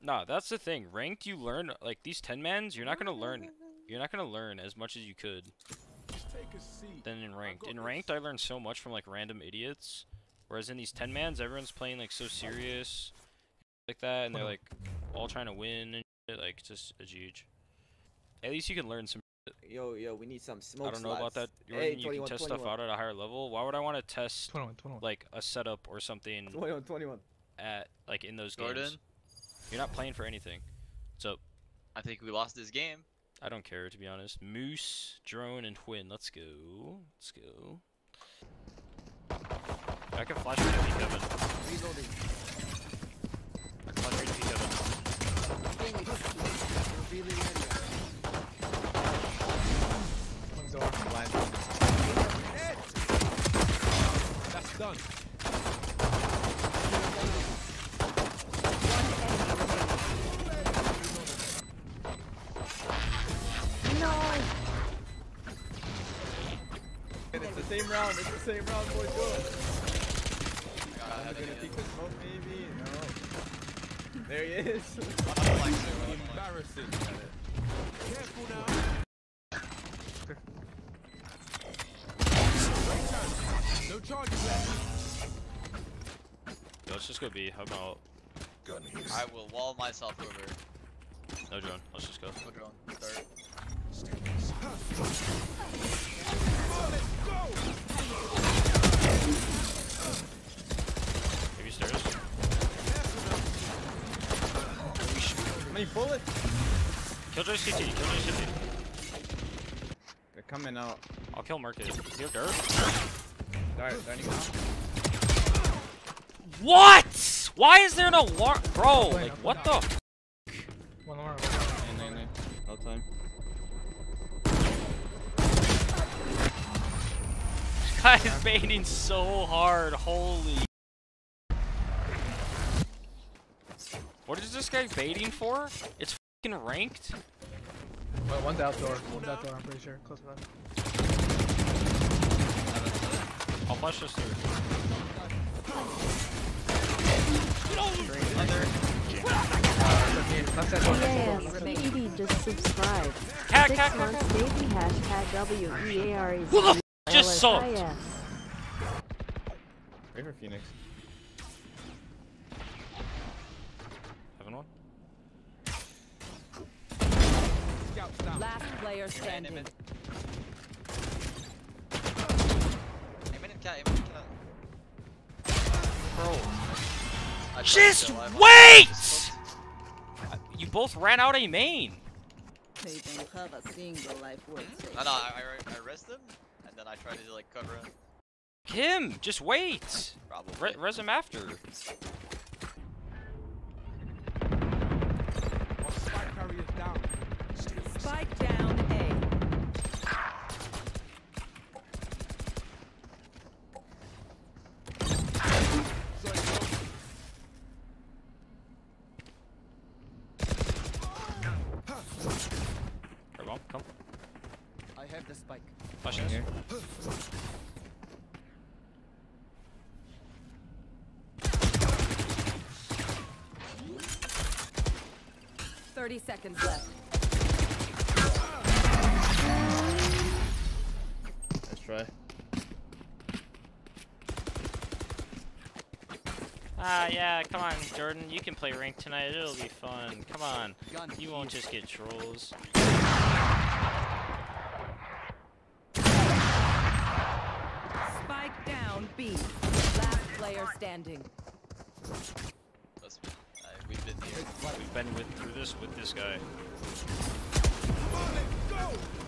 Nah, that's the thing. Ranked, you learn like these ten mans. You're not gonna learn. You're not gonna learn as much as you could. Than in ranked. In ranked, I learned so much from like random idiots. Whereas in these ten mans, everyone's playing like so serious, like that, and they're uh-huh. like all trying to win and shit, like just a huge. At least you can learn some. Yo, yo, we need some smoke I don't know about that. Jordan, Hey, you 21, can test stuff out at a higher level. Why would I want to test 21, 21. like a setup or something 21, 21. at like in those Jordan, games? You're not playing for anything. So I think we lost this game. I don't care to be honest. Moose, drone, and Huynh. Let's go. Let's go. I can flash right at Kevin. Reloading. I can flash right at same round. It's the same round, boys. Go. God, I I'm gonna peek the smoke, maybe. No. There he is. Embarrassing. Careful now. No charges left. Yo, let's just go B. How about I will wall myself over. no drone? Let's just go. Put it on third. Killjoy CT. Killjoy CT. They're coming out. I'll kill Market. You have dirt? Start, starting now. What? Why is there no alarm, bro? Wait, Like I'm what not- the? F One more. One more. In, in, in. No time. This guy's baiting so hard. Holy. What is this guy baiting for? It's fucking ranked. Well, one's outdoor. One's outdoor, I'm pretty sure. Close enough. I'll flash this through. Left side door, left side door, Yes, left side door. Edie just subscribed. Cat, Six cat, cat, months, cat. baby, hashtag W-E-A-R-E. Who the f just subbed? LSIS. Wait for Phoenix. Heaven one. Scouts down. Last player Aim standing. in. Aim in and cat, aim in and cat. Bro. I tried Just to, I- wait! Uh, you both ran out of main. They don't have a single life worth. Hmm? No, no, I, I, I rest him, and then I tried to like cover him. Him, just wait. Probably. Re res him after. Our spike carrier's down. Spike down A. Right, bomb, come. I have the spike. Flash here. Thirty seconds left. Try. Ah, yeah, come on, Jordan. You can play rank tonight. It'll be fun. Come on. You won't just get trolls. Spike down B. Last player standing. Uh, we've been here. We've been with through this with this guy. Joke's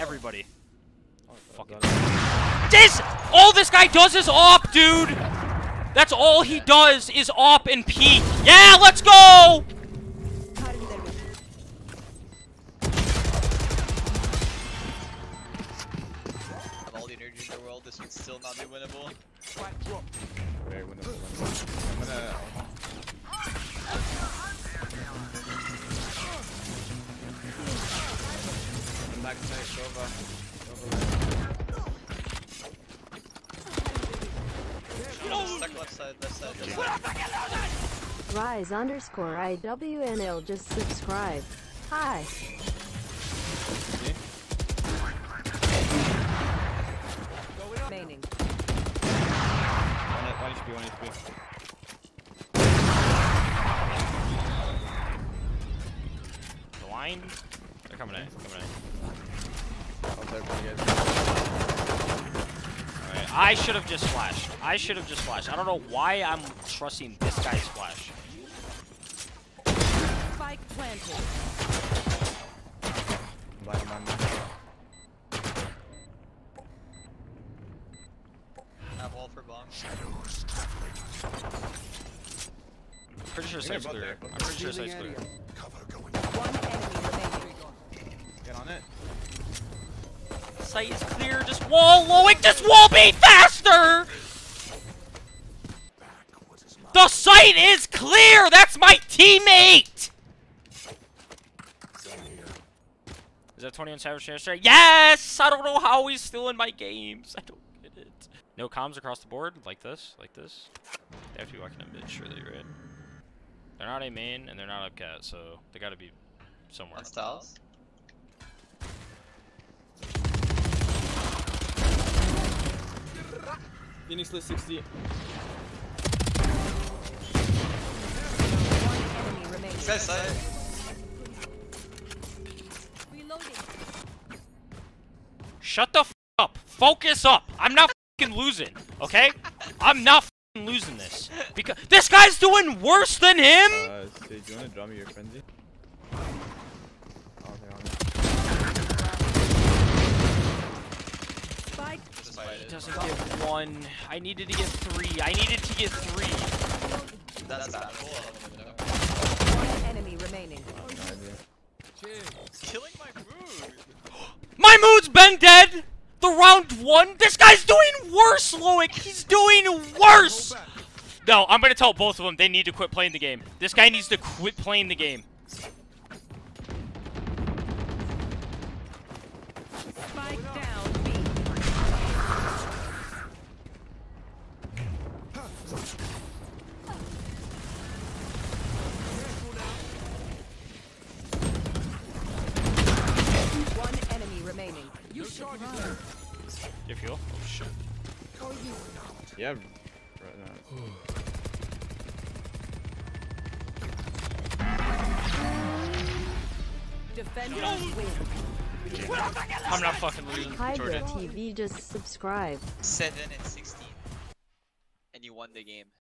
Everybody. Oh, fucking. This! All this guy does is op, dude! That's all he does is op and peek. Yeah, let's go! I'm back tonight, Sova. Stuck left side, left side, left side. Rise underscore IWNL just subscribe. Hi. Remaining. One, one HP, one HP. Blind. They're coming in. Coming in. How's everybody guys? Alright. I should have just flashed. I should have just flashed. I don't know why I'm trusting this guy's flash. Spike planted. Blind man. Have wall for bomb. Pretty sure Yeah, site's clear. I'm pretty sure site's clear. One enemy remaining. Get on it. Site is clear. Just wall lowing. Just wall be faster. The site is clear. That's my teammate. Is that 20 on Savage Share Strike? Yes! I don't know how he's still in my games. I don't get it. No comms across the board, like this, like this. They have to be walking in mid, surely, right? They're not a main, and they're not up cat, so they gotta be somewhere. On styles. Phoenix list 60. One enemy. This guy's side. Reloading. Shut the f up. Focus up. I'm not fing losing, okay? I'm not fing losing this. Because this guy's doing worse than him! Uh, Sage, do you wanna draw me your frenzy? Oh, they're on it. Spike. This is fight. He doesn't get one. I needed to get three. I needed to get three. That's bad. Hold on, hold on, hold on. One enemy remaining. No killing my mood. My mood's been dead! The round one? This guy's doing worse, Loic! He's doing worse! No, I'm gonna tell both of them they need to quit playing the game. This guy needs to quit playing the game. Yeah. Defenders win. I'm not fucking losing. Hydra TV just subscribe. 7 and 16. And you won the game.